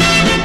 す